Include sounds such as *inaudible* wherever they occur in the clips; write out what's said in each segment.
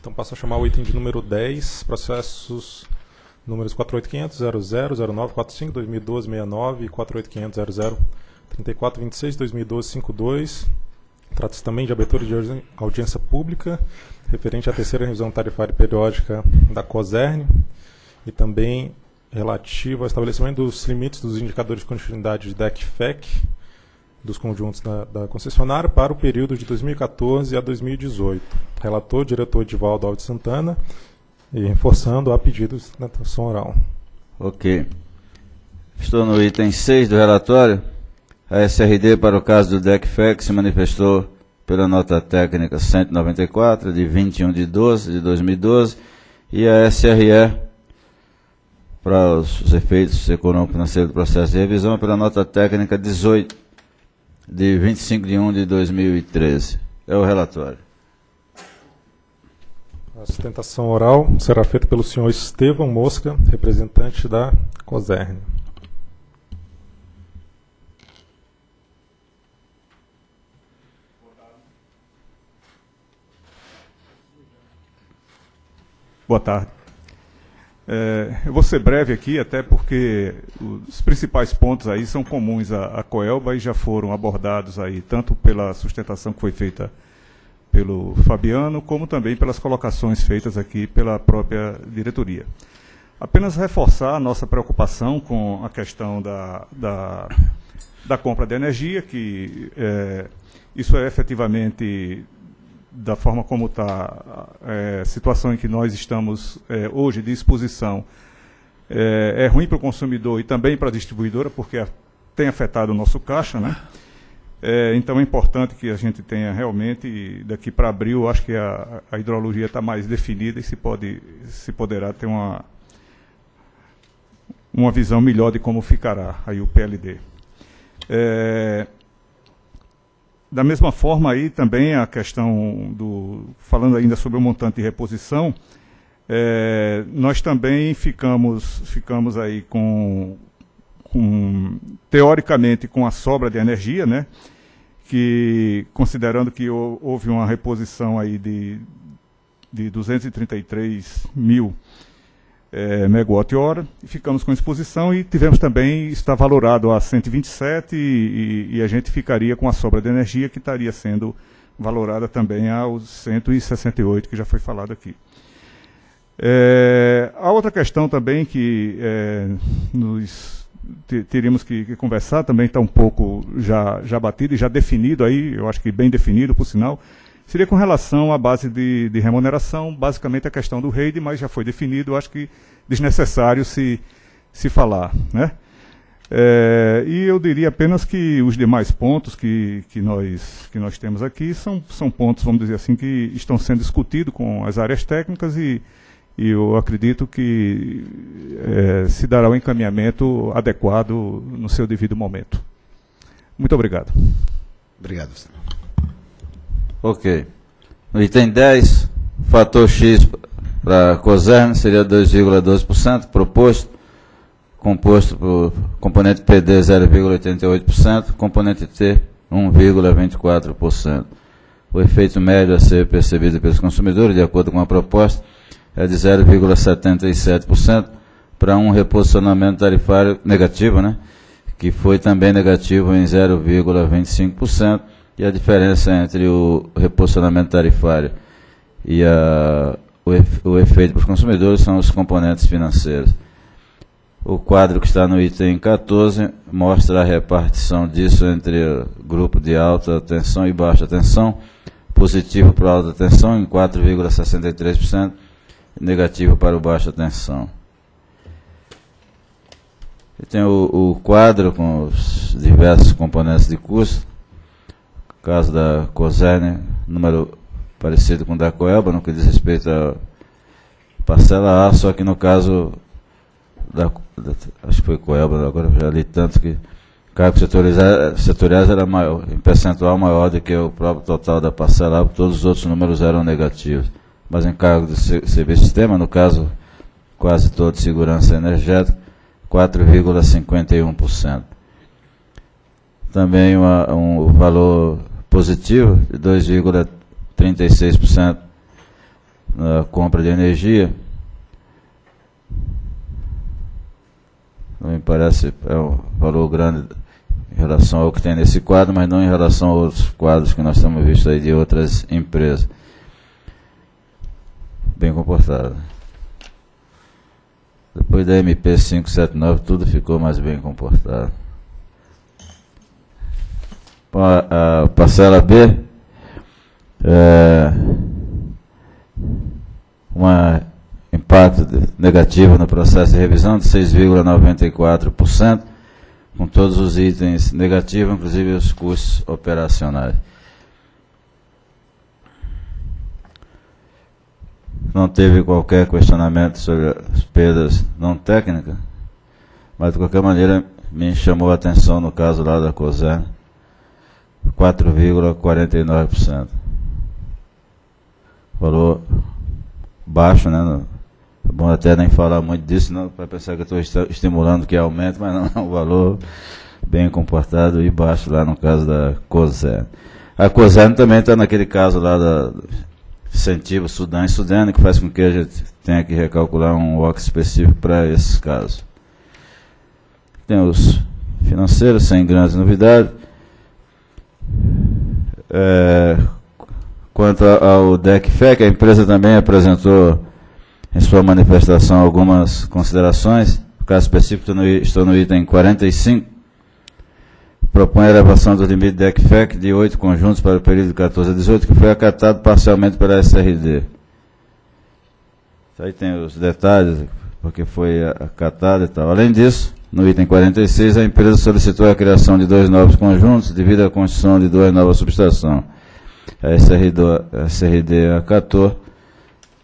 Então passo a chamar o item de número 10, processos números 48500 0945 2012 69 e 48500 3426 2012 52. Trata-se também de abertura de audiência pública referente à terceira revisão tarifária periódica da COSERN e também relativo ao estabelecimento dos limites dos indicadores de continuidade de DEC-FEC dos conjuntos da, da, concessionária para o período de 2014 a 2018. Relator, diretor Edivaldo Alves Santana, e reforçando a pedidos da atenção oral. Ok. Estou no item 6 do relatório. A SRD para o caso do DECFEC se manifestou pela nota técnica 194, de 21 de 12 de 2012, e a SRE para os efeitos econômico-financeiros do processo de revisão pela nota técnica 18 de 25 de 1 de 2013. É o relatório. A sustentação oral será feita pelo senhor Estevão Mosca, representante da COSERN. Boa tarde. É, eu vou ser breve aqui, até porque os principais pontos aí são comuns à, à Coelba e já foram abordados aí, tanto pela sustentação que foi feita pelo Fabiano, como também pelas colocações feitas aqui pela própria diretoria. Apenas reforçar a nossa preocupação com a questão da, da, da compra de energia, que é, isso é efetivamente da forma como está é, a situação em que nós estamos é, hoje de exposição, é, é ruim para o consumidor e também para a distribuidora, porque tem afetado o nosso caixa, né? É, então é importante que a gente tenha realmente, daqui para abril, acho que a, a hidrologia está mais definida e se, pode, se poderá ter uma, uma visão melhor de como ficará aí o PLD. É, da mesma forma aí também a questão do, falando ainda sobre o montante de reposição, é, nós também ficamos, ficamos aí com, com, teoricamente, com a sobra de energia, né? Que, considerando que houve uma reposição aí de, de 233 mil é, megawatt-hora, e ficamos com exposição e tivemos também, está valorado a 127 e, e, e, a gente ficaria com a sobra de energia que estaria sendo valorada também aos 168 que já foi falado aqui. É, a outra questão também que é, nos teríamos que, que, conversar, também está um pouco já, já batido e já definido aí, eu acho que bem definido, por sinal, seria com relação à base de, de remuneração, basicamente a questão do REID, mas já foi definido, acho que desnecessário se, se falar. Né? É, e eu diria apenas que os demais pontos que, que, nós, que nós temos aqui são, são pontos, vamos dizer assim, que estão sendo discutidos com as áreas técnicas e, e eu acredito que é, se dará o um encaminhamento adequado no seu devido momento. Muito obrigado. Obrigado, senhor. Ok. No item 10, fator X para COSERN seria 2,12%, proposto, composto por componente PD 0,88%, componente T 1,24%. O efeito médio a ser percebido pelos consumidores, de acordo com a proposta, é de 0,77% para um reposicionamento tarifário negativo, né? que foi também negativo em 0,25%, e a diferença entre o reposicionamento tarifário e a, o, efe, o efeito para os consumidores são os componentes financeiros. O quadro que está no item 14 mostra a repartição disso entre grupo de alta tensão e baixa tensão, positivo para a alta tensão em 4,63%, negativo para o baixa tensão. E tem o, o quadro com os diversos componentes de custo, caso da COSERN, número parecido com o da Coelba, no que diz respeito à parcela A, só que no caso da, da acho que foi Coelba, agora já li tanto que cargos setoriais era maior, em percentual maior do que o próprio total da parcela A, todos os outros números eram negativos. Mas em cargo de serviço sistema, no caso quase todo de segurança energética, 4,51%. Também uma, um valor positivo de 2,36% na compra de energia. Não me parece é um valor grande em relação ao que tem nesse quadro, mas não em relação a outros quadros que nós temos visto aí de outras empresas. Bem comportado. Depois da MP 579, tudo ficou mais bem comportado. A, parcela B, é, um impacto negativo no processo de revisão de 6,94%, com todos os itens negativos, inclusive os custos operacionais. Não teve qualquer questionamento sobre as perdas não técnicas, mas de qualquer maneira me chamou a atenção no caso lá da COSER, 4,49%. Valor baixo, né? É bom até nem falar muito disso, não para pensar que eu estou estimulando que aumente, mas não, um valor bem comportado e baixo lá no caso da COSER. A COSER também está naquele caso lá da incentivo Sudão e Sudene, que faz com que a gente tenha que recalcular um WOC específico para esses casos. Tem os financeiros, sem grandes novidades. É, quanto ao DECFEC, a empresa também apresentou em sua manifestação algumas considerações. No caso específico, estou no item 45 propõe a elevação do limite de ECFEC de oito conjuntos para o período de 14 a 18, que foi acatado parcialmente pela SRD. Aí tem os detalhes, porque foi acatado e tal. Além disso, no item 46, a empresa solicitou a criação de dois novos conjuntos devido à construção de duas novas subestações. A SRD, a SRD acatou,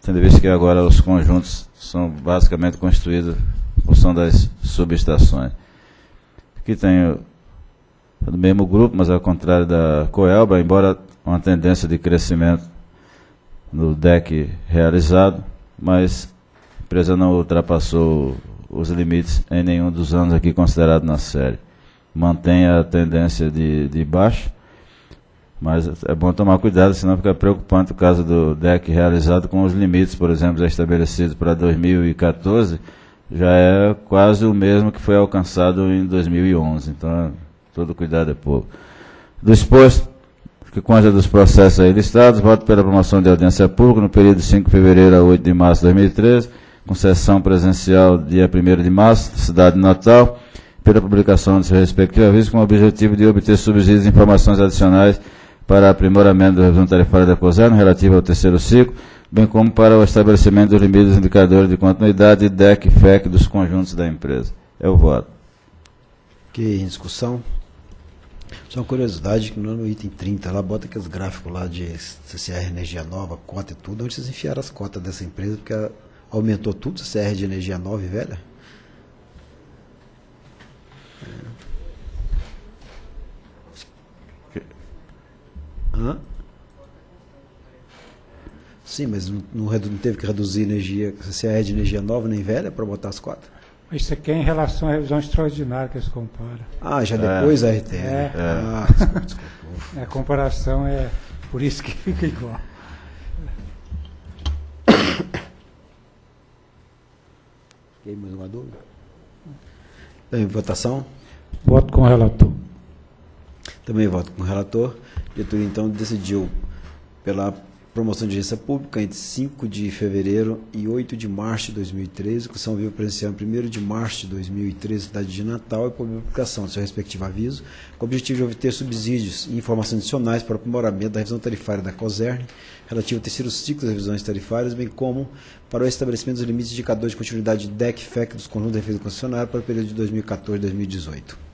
tendo visto que agora os conjuntos são basicamente construídos em função das subestações. Aqui tem é do mesmo grupo, mas ao contrário da Coelba, embora uma tendência de crescimento no DEC realizado, mas a empresa não ultrapassou os limites em nenhum dos anos aqui considerado na série. Mantém a tendência de, de baixo, mas é bom tomar cuidado, senão fica preocupante o caso do DEC realizado com os limites, por exemplo, já estabelecidos para 2014, já é quase o mesmo que foi alcançado em 2011. Então, todo cuidado é pouco. Do exposto, que consta dos processos aí listados, voto pela promoção de audiência pública no período de 5 de fevereiro a 8 de março de 2013, com sessão presencial dia 1 de março, cidade de Natal, pela publicação de seu respectivo aviso, com o objetivo de obter subsídios e informações adicionais para aprimoramento do revisão tarifário da COSERN relativo ao terceiro ciclo, bem como para o estabelecimento dos limites dos indicadores de continuidade e DEC e FEC dos conjuntos da empresa. É o voto. Que em discussão? Só uma curiosidade, que no item 30, ela bota aqueles gráficos lá de CCR Energia Nova, cota e tudo, onde vocês enfiaram as cotas dessa empresa, porque aumentou tudo CCR de energia nova e velha? É. Hã? Sim, mas não, não, teve que reduzir energia, CCR de energia nova nem velha para botar as cotas? Isso aqui é em relação à revisão extraordinária que eles comparam. Ah, já depois é. a RT. É. Ah, *laughs* desculpa, desculpa. É, a comparação é por isso que *laughs* fica igual. Tem mais uma dúvida? Em votação? Voto com o relator. Também voto com o relator. Diretoria, então, decidiu pela promoção de agência pública entre 5 de fevereiro e 8 de março de 2013, que são vivo presencial em 1 de março de 2013, cidade de Natal, e publicação do seu respectivo aviso, com o objetivo de obter subsídios e informações adicionais para o aprimoramento da revisão tarifária da COSERN, relativo ao terceiro ciclo das revisões tarifárias, bem como para o estabelecimento dos limites de indicadores de continuidade DEC-FEC dos conjuntos da defesa concessionária para o período de 2014 e 2018.